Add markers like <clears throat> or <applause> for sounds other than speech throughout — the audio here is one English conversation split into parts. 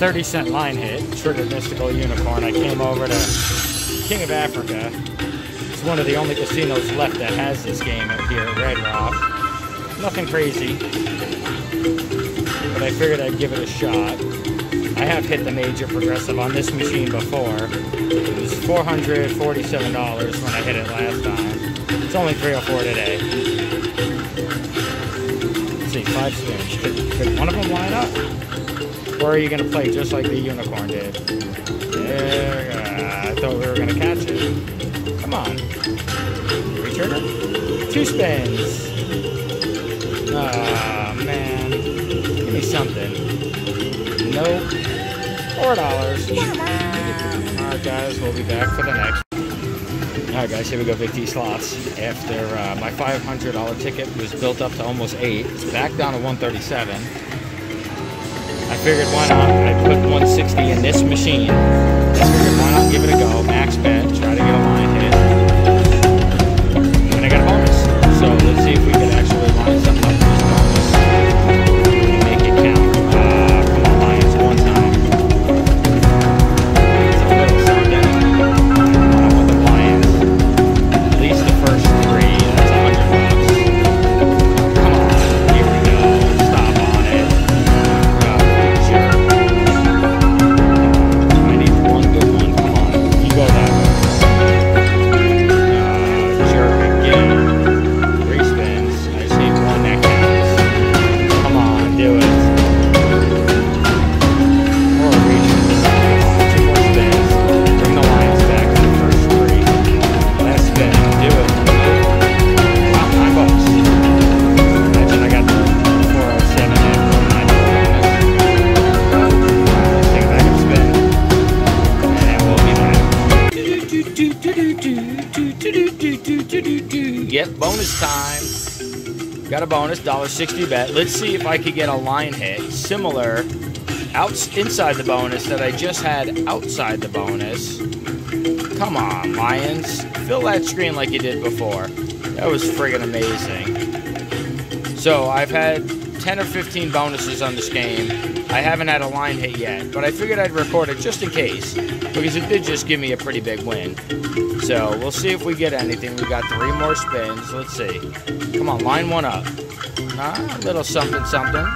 30 cent line hit, triggered Mystical Unicorn. I came over to King of Africa. It's one of the only casinos left that has this game up here at Red Rock. Nothing crazy, but I figured I'd give it a shot. I have hit the major progressive on this machine before. It was $447 when I hit it last time. It's only 304 today. Let's see, five spins. Could, could one of them line up? Or are you going to play just like the unicorn did? Yeah, I thought we were going to catch it. Come on. Return it. Two spins. Ah, man. Give me something. Nope. Four dollars. Alright guys, we'll be back for the next. Alright guys, here we go, Vic T slots. After uh, my $500 ticket was built up to almost 8, it's back down to 137. Figured why not? I put 160 in this machine. I figured why not give it a go, max bet, try to get a line hit. And I got a bonus. Yep, bonus time. Got a bonus, $1.60 bet. Let's see if I could get a line hit similar out inside the bonus that I just had outside the bonus. Come on, Lions. Fill that screen like you did before. That was friggin' amazing. So I've had 10 or 15 bonuses on this game. I haven't had a line hit yet, but I figured I'd record it just in case because it did just give me a pretty big win. So we'll see if we get anything. We got three more spins. Let's see. Come on, line one up. Ah, a little something, something.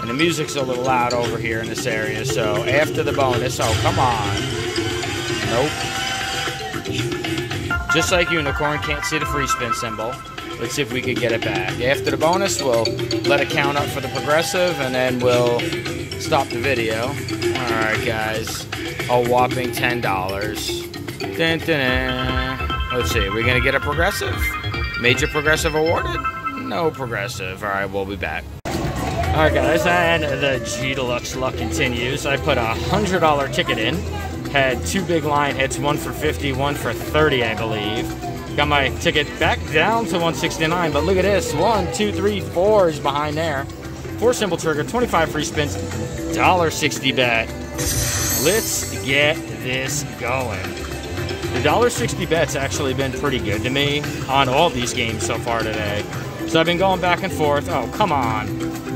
And the music's a little loud over here in this area. So after the bonus, oh come on. Nope. Just like Unicorn, can't see the free spin symbol. Let's see if we could get it back. After the bonus, we'll let it count up for the progressive, and then we'll stop the video. All right, guys. A whopping $10. Dun, dun, dun. Let's see. Are we to get a progressive? Major progressive awarded? No progressive. All right, we'll be back. All right, guys, and the G Deluxe luck continues. I put a hundred dollar ticket in, had two big line hits, one for 50, one for 30, I believe. Got my ticket back down to 169, but look at this: one, two, three, four is behind there. Four symbol trigger, 25 free spins, dollar 60 bet. Let's get this going. The dollar 60 bet's actually been pretty good to me on all these games so far today. So I've been going back and forth. Oh, come on.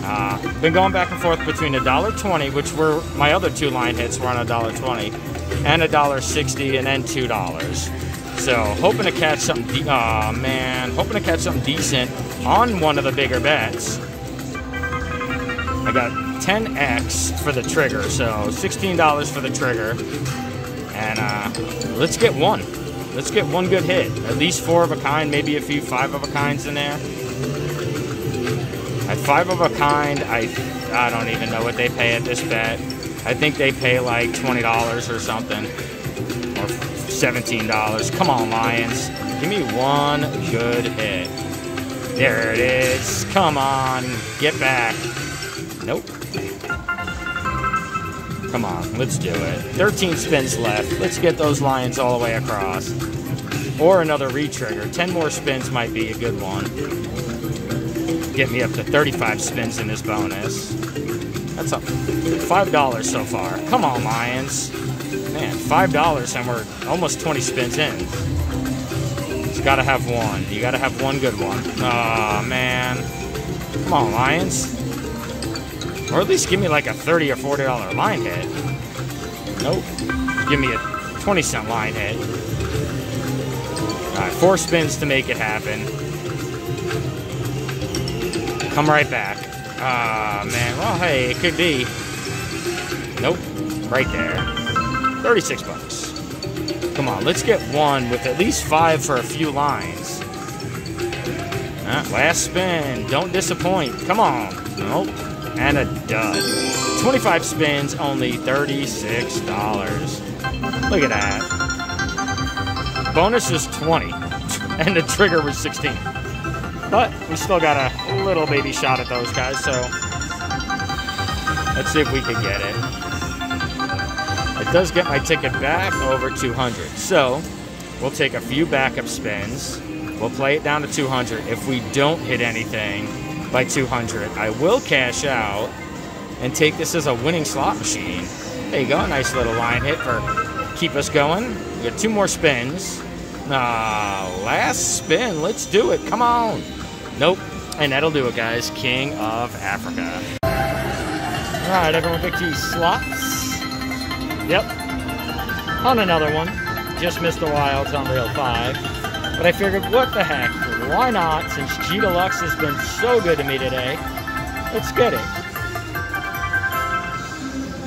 Uh, been going back and forth between a dollar twenty, which were my other two line hits were on a dollar twenty, and a dollar sixty, and then two dollars. So hoping to catch something. De- oh man, hoping to catch something decent on one of the bigger bets. I got 10x for the trigger, so $16 for the trigger, and uh, let's get one. Let's get one good hit. At least four of a kind, maybe a few five of a kinds in there. At five of a kind, I I don't even know what they pay at this bet. I think they pay like twenty dollars or something, $17. Come on, Lions. Give me one good hit. There it is. Come on. Get back. Nope. Come on. Let's do it. 13 spins left. Let's get those Lions all the way across. Or another retrigger. 10 more spins might be a good one. Get me up to 35 spins in this bonus. That's up $5 so far. Come on, Lions. Man, $5 and we're almost 20 spins in. It's gotta have one. You gotta have one good one. Aw, man. Come on, Lions. Or at least give me like a 30 or $40 line hit. Nope. Give me a 20 cent line hit. Alright, four spins to make it happen. Come right back. Ah, man. Well, hey, it could be. Nope. Right there. 36 bucks. Come on, let's get one with at least five for a few lines. Last spin. Don't disappoint. Come on. Nope. And a dud. 25 spins, only $36. Look at that. Bonus is 20. <laughs> And the trigger was 16. But we still got a little baby shot at those guys, so let's see if we can get it. It does get my ticket back over 200. So we'll take a few backup spins. We'll play it down to 200. If we don't hit anything by 200, I will cash out and take this as a winning slot machine. There you go, a nice little line hit for keep us going. We got two more spins. Ah, last spin. Let's do it. Come on. Nope. And that'll do it, guys. King of Africa. All right, everyone, pick these slots. Yep. On another one. Just missed the wilds on Reel 5. But I figured, what the heck? Why not? Since G Deluxe has been so good to me today, let's get it.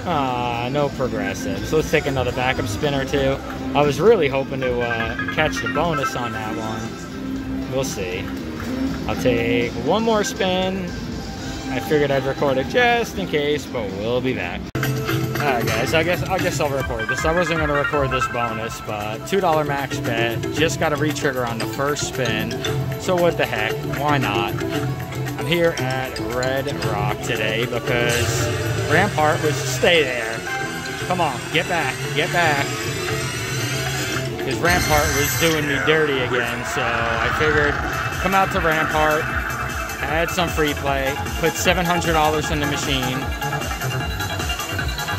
Ah, no progressive. So let's take another backup spin or two. I was really hoping to uh, catch the bonus on that one. We'll see. I'll take one more spin. I figured I'd record it just in case, but we'll be back. Alright guys, I guess I guess I'll record this. I wasn't gonna record this bonus, but $2 max bet. Just got a retrigger on the first spin. So what the heck? Why not? I'm here at Red Rock today because Rampart was stay there. Come on, get back, get back. Because Rampart was doing me dirty again, so I figured come out to Rampart, add some free play, put $700 in the machine,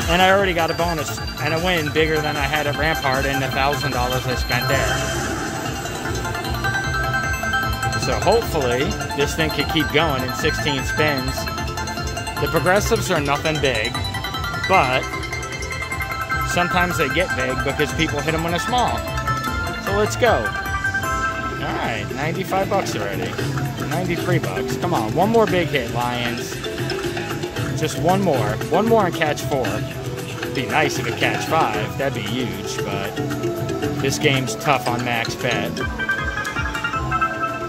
and I already got a bonus and a win bigger than I had at Rampart and the $1,000 I spent there. So hopefully this thing could keep going in 16 spins. The progressives are nothing big, but sometimes they get big because people hit them when they're small. So let's go. All right, 95 bucks already. 93 bucks. Come on, one more big hit, Lions. Just one more. One more and catch four. Be nice if it catch five. That'd be huge, but this game's tough on max bet.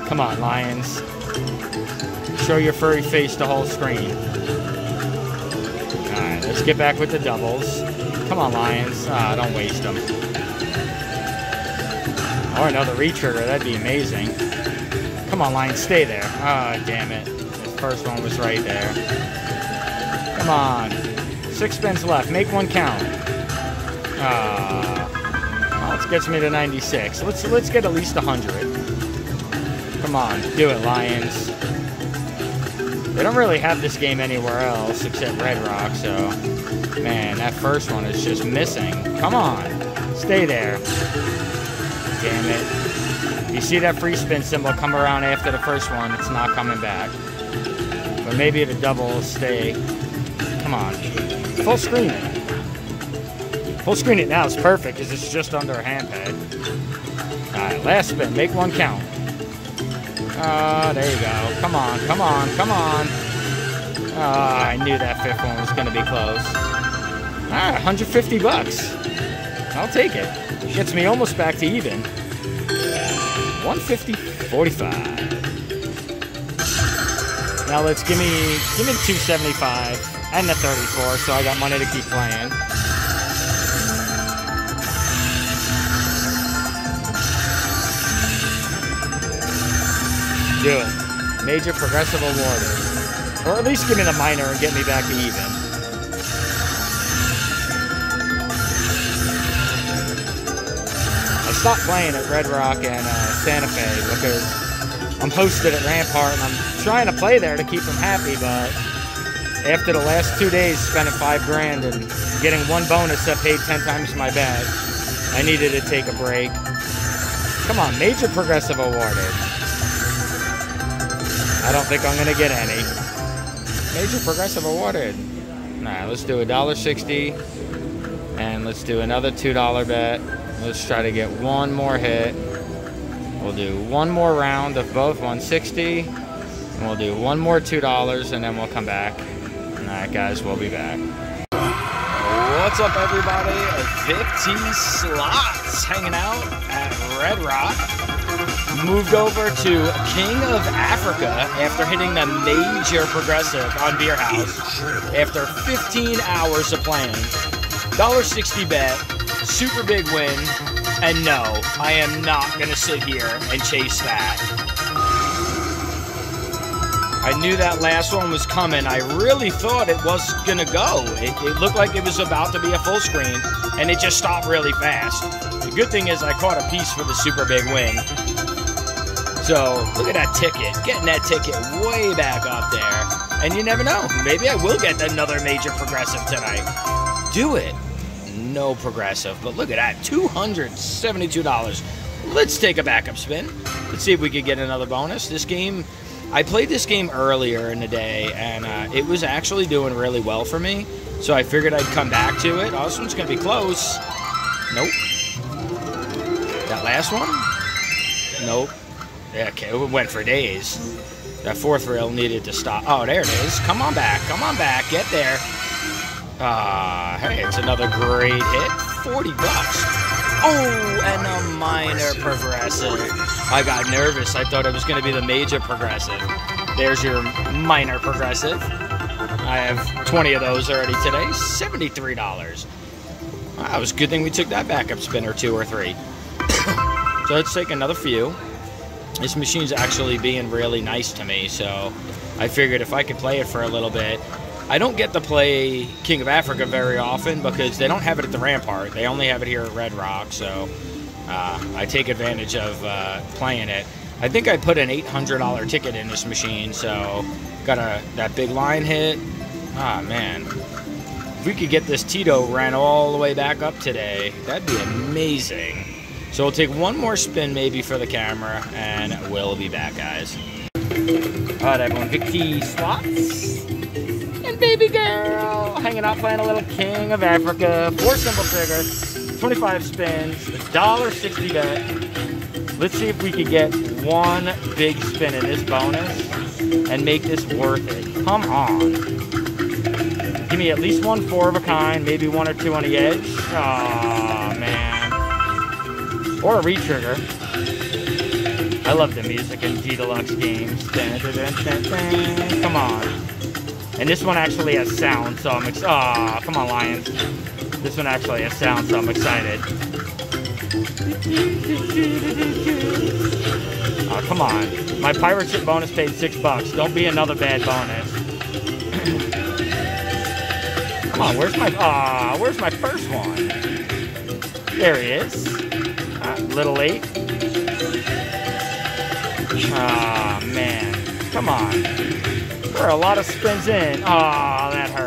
Come on, Lions. Show your furry face the whole screen. Alright, let's get back with the doubles. Come on, Lions. Ah, don't waste them. Or another retrigger, that'd be amazing. Come on, Lions, stay there. Ah, damn it. The first one was right there. Come on. Six spins left. Make one count. Ah. Well, this gets me to 96. Let's let's get at least 100. Come on, do it, Lions. They don't really have this game anywhere else except Red Rock, so... Man, that first one is just missing. Come on. Stay there. Damn it. You see that free spin symbol come around after the first one, it's not coming back. But maybe the double will stay. Come on. Full screen it. Full screen it now is perfect because it's just under a hand pay. Alright, last spin. Make one count. Ah, uh, there you go. Come on, come on, come on. Ah, uh, I knew that fifth one was going to be close. Ah, 150 bucks. I'll take it. Gets me almost back to even. 150, 45. Now let's give me give me 275 and the 34, so I got money to keep playing. do it. Major progressive awarded. Or at least give me the minor and get me back to even. I stopped playing at Red Rock and uh, Santa Fe because I'm hosted at Rampart and I'm trying to play there to keep them happy, but after the last two days spending five grand and getting one bonus that paid 10 times my bet, I needed to take a break. Come on, major progressive awarded. I don't think I'm to get any. Major progressive awarded. Nah, let's do a dollar sixty, and let's do another two dollar bet. Let's try to get one more hit. We'll do one more round of both 160, and we'll do one more two dollars, and then we'll come back. All right, guys, we'll be back. What's up, everybody? Vic T Slots hanging out at Red Rock. Moved over to King of Africa after hitting the major progressive on Beer House after 15 hours of playing. $1.60 bet, super big win, and no, I am not going to sit here and chase that. I knew that last one was coming. I really thought it was going to go. It, it, looked like it was about to be a full screen, and it just stopped really fast. The good thing is I caught a piece for the super big win. So look at that ticket, getting that ticket way back up there. And you never know, maybe I will get another major progressive tonight. Do it. No progressive, but look at that, $272. Let's take a backup spin. Let's see if we could get another bonus. This game I played this game earlier in the day, and uh, it was actually doing really well for me. So I figured I'd come back to it. Oh, this one's going to be close. Nope. That last one? Nope. Yeah, okay, it went for days. That fourth rail needed to stop. Oh, there it is. Come on back. Come on back. Get there. Ah, uh, hey, it's another great hit. 40 bucks. Oh, and a minor progressive. I got nervous. I thought it was going to be the major progressive. There's your minor progressive. I have 20 of those already today. $73. That was a good thing we took that backup spin or two or three. <coughs> so let's take another few. This machine's actually being really nice to me, so I figured if I could play it for a little bit, I don't get to play King of Africa very often because they don't have it at the Rampart. They only have it here at Red Rock, so uh, I take advantage of uh, playing it. I think I put an $800 ticket in this machine, so got a that big line hit. Ah, man. If we could get this Tito ran all the way back up today, that'd be amazing. So we'll take one more spin maybe for the camera, and we'll be back, guys. All right, everyone, Vic T slots And baby girl. Hanging out playing a little King of Africa. Four symbol trigger. 25 spins. $1.60 bet. Let's see if we could get one big spin in this bonus and make this worth it. Come on. Give me at least one four of a kind, maybe one or two on the edge. Oh man. Or a retrigger. I love the music in G Deluxe games. Come on. And this one actually has sound, so I'm excited. Oh, come on, Lions. This one actually has sound, so I'm excited. Oh, come on. My pirate ship bonus paid six bucks. Don't be another bad bonus. come on, where's my... Ah, oh, where's my first one? There he is. Uh, little late. Ah, oh, man. Come on. There are a lot of spins in. Oh, that hurts.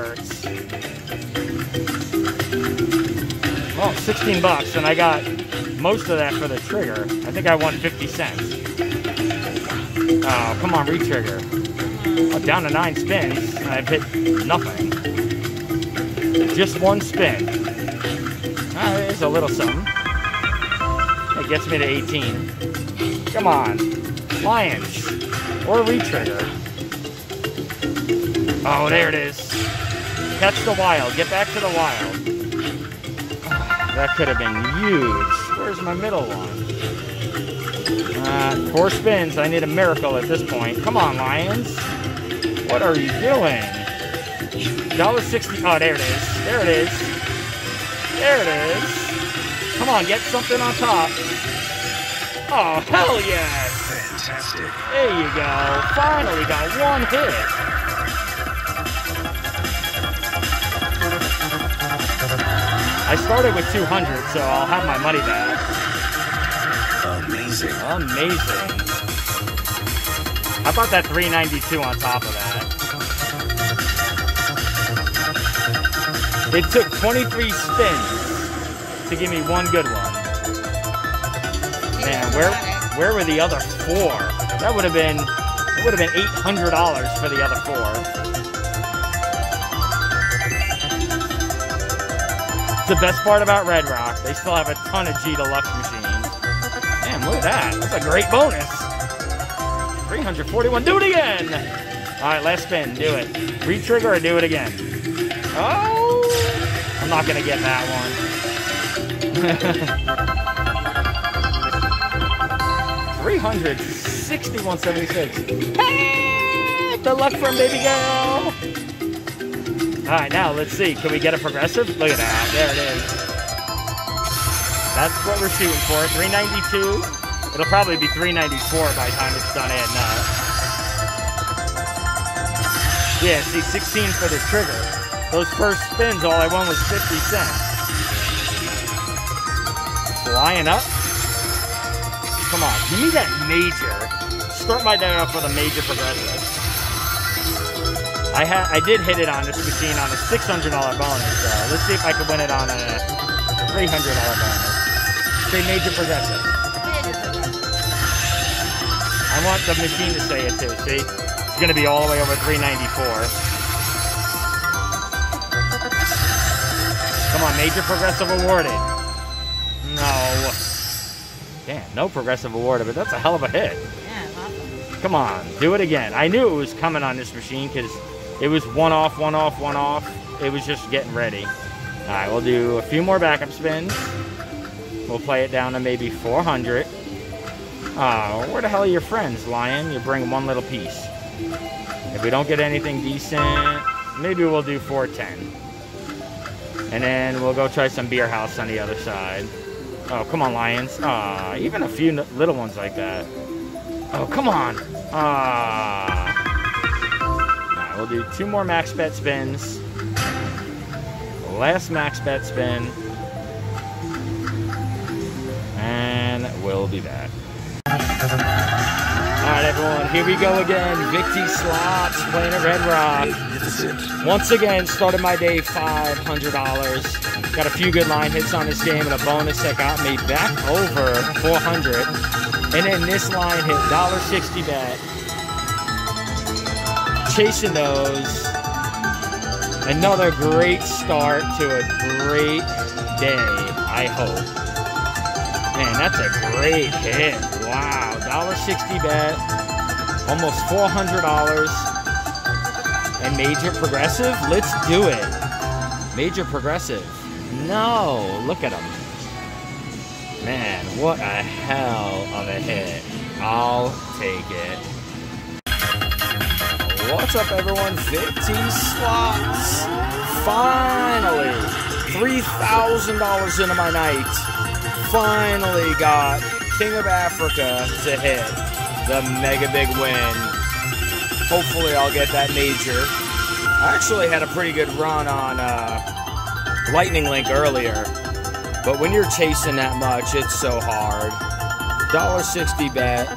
Well, 16 bucks, and I got most of that for the trigger. I think I won 50 cents. Oh, come on, retrigger. Oh, down to nine spins, and I've hit nothing. Just one spin. Ah, there's a little something. It gets me to 18. Come on. Lions. Or retrigger. Oh, there it is. Catch the wild. Get back to the wild. That could have been huge. Where's my middle one? Uh, four spins. I need a miracle at this point. Come on, Lions. What are you doing? Dollar sixty. Oh, there it is. There it is. There it is. Come on, get something on top. Oh, hell yes. Fantastic. There you go. Finally got one hit. I started with 200, so I'll have my money back. Amazing. Amazing. How about that 392 on top of that? It took 23 spins to give me one good one. Man, where where were the other four? That would have been it would have been $800 for the other four. The best part about Red Rock. They still have a ton of G Deluxe machines. Damn, look at that. That's a great bonus. 341. Do it again. All right, last spin. Do it. Re-trigger or do it again. Oh, I'm not going to get that one. <laughs> Three hundred sixty-one seventy-six. Hey, the luck from baby girl. All right, now let's see. Can we get a progressive? Look at that. There it is. That's what we're shooting for. 392. It'll probably be 394 by the time it's done adding up. Uh, yeah, see, 16 for the trigger. Those first spins, all I won was 50 cents. Flying up. Come on, give me that major. Start my day off with a major progressive. I had, I did hit it on this machine on a $600 bonus, so let's see if I can win it on a $300 bonus. Say major progressive. I want the machine to say it too, see? It's gonna be all the way over 394. Come on, major progressive awarded. No. Damn, no progressive awarded, but that's a hell of a hit. Yeah, awesome. Come on, do it again. I knew it was coming on this machine because it was one off, one off, one off. It was just getting ready. All right, we'll do a few more backup spins. We'll play it down to maybe 400. Oh, where the hell are your friends, Lion? You bring one little piece. If we don't get anything decent, maybe we'll do 410. And then we'll go try some beer house on the other side. Oh, come on, Lions. Ah, even a few little ones like that. Oh, come on. Ah. Alright, we'll do two more max bet spins. Last max bet spin. And we'll be back. Alright, everyone, here we go again. Vic T Slots playing at Red Rock. Once again, started my day $500. Got a few good line hits on this game and a bonus that got me back over 400 And then this line hit $1.60 bet. Chasing those. Another great start to a great day, I hope. Man, that's a great hit. Wow, $1.60 bet. Almost $400. And major progressive? Let's do it. Major progressive. No, look at him. Man, what a hell of a hit. I'll take it. What's up, everyone? 15 slots. Finally, $3,000 into my night. Finally got King of Africa to hit the mega big win. Hopefully, I'll get that major. I actually had a pretty good run on uh, Lightning Link earlier, but when you're chasing that much, it's so hard. $1.60 bet.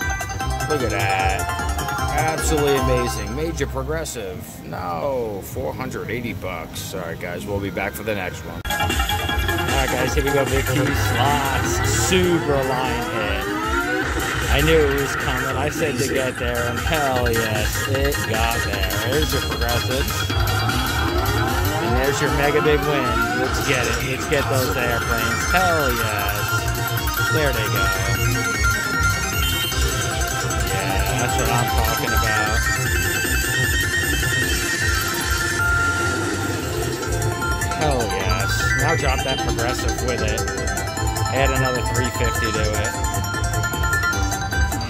Look at that. Absolutely amazing. Major progressive. No, 480 bucks. All right, guys, we'll be back for the next one. All right, guys, here we go. Vic T slots. Super line hit. I knew it was coming. I said to get there, and hell yes, it got there. There's your progressives. And there's your mega big win. Let's get it. Let's get those airplanes. Hell yes. There they go. That's what I'm talking about. Hell yes. Now drop that progressive with it. Add another 350 to it.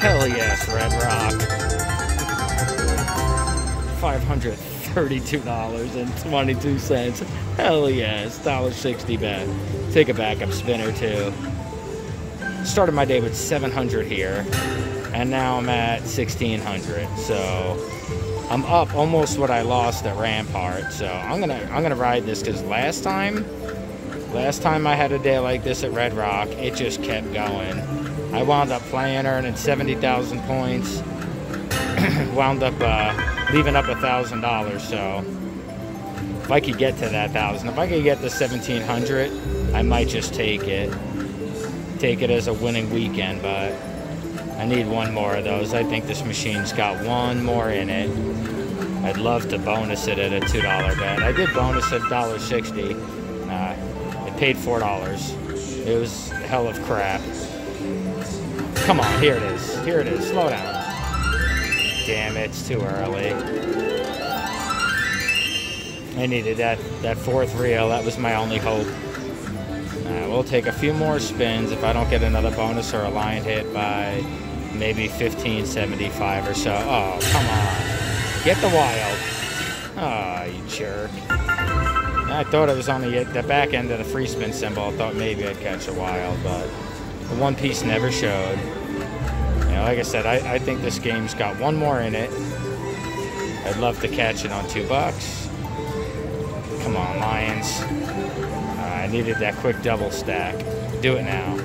Hell yes, Red Rock. $532.22. Hell yes. $1.60 bet. Take a backup spinner too. Started my day with 700 here. And now I'm at 1600. So I'm up almost what I lost at Rampart. So I'm gonna I'm gonna ride this because last time last time I had a day like this at Red Rock, it just kept going. I wound up playing, earning 70,000 points. <clears throat> wound up uh, leaving up a thousand dollars. So if I could get to that thousand, if I could get to 1700, I might just take it. Take it as a winning weekend, but I need one more of those. I think this machine's got one more in it. I'd love to bonus it at a $2 bet. I did bonus at $1.60. Uh, it paid four dollars. It was hell of crap. Come on, here it is. Here it is. Slow down. Damn, it's too early. I needed that that fourth reel. That was my only hope. Uh, we'll take a few more spins if I don't get another bonus or a line hit by maybe 1575 or so. Oh, come on. Get the wild. Oh, you jerk. I thought it was on the, the back end of the free spin symbol. I thought maybe I'd catch a wild, but the one piece never showed. You know, like I said, I, I think this game's got one more in it. I'd love to catch it on two bucks. Come on, Lions. I needed that quick double stack. Do it now.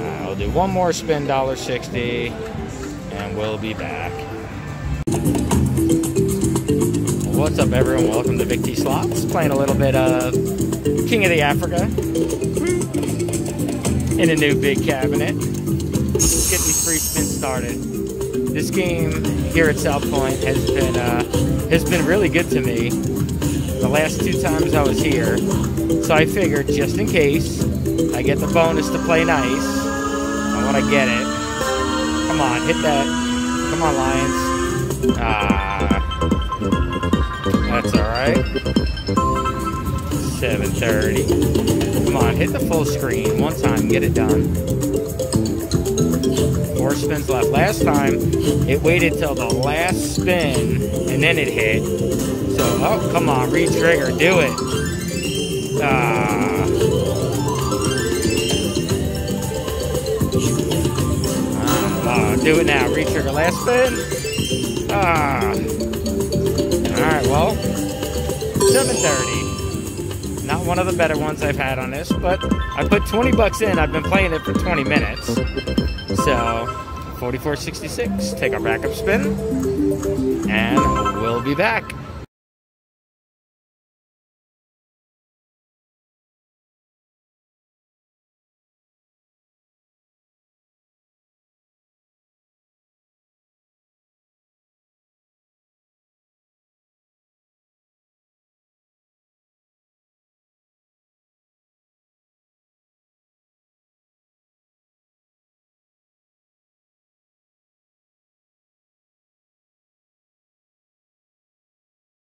Uh, I'll do one more spin, $1.60, and we'll be back. What's up, everyone? Welcome to T Slots. Playing a little bit of King of the Africa in a new big cabinet. Let's get these free spins started. This game here at South Point has been uh, has been really good to me. The last two times I was here, so I figured just in case I get the bonus to play nice, I want to get it. Come on, hit that. Come on, Lions. Ah. That's alright. 7.30. Come on, hit the full screen one time, get it done. Four spins left. Last time, it waited till the last spin, and then it hit. So, oh, come on, re-trigger, do it. Ah. Ah, do it now, re-trigger, last spin. Ah. Alright, well, 7.30. Not one of the better ones I've had on this, but I put 20 bucks in. I've been playing it for 20 minutes. So, 44.66. Take our backup spin, and we'll be back.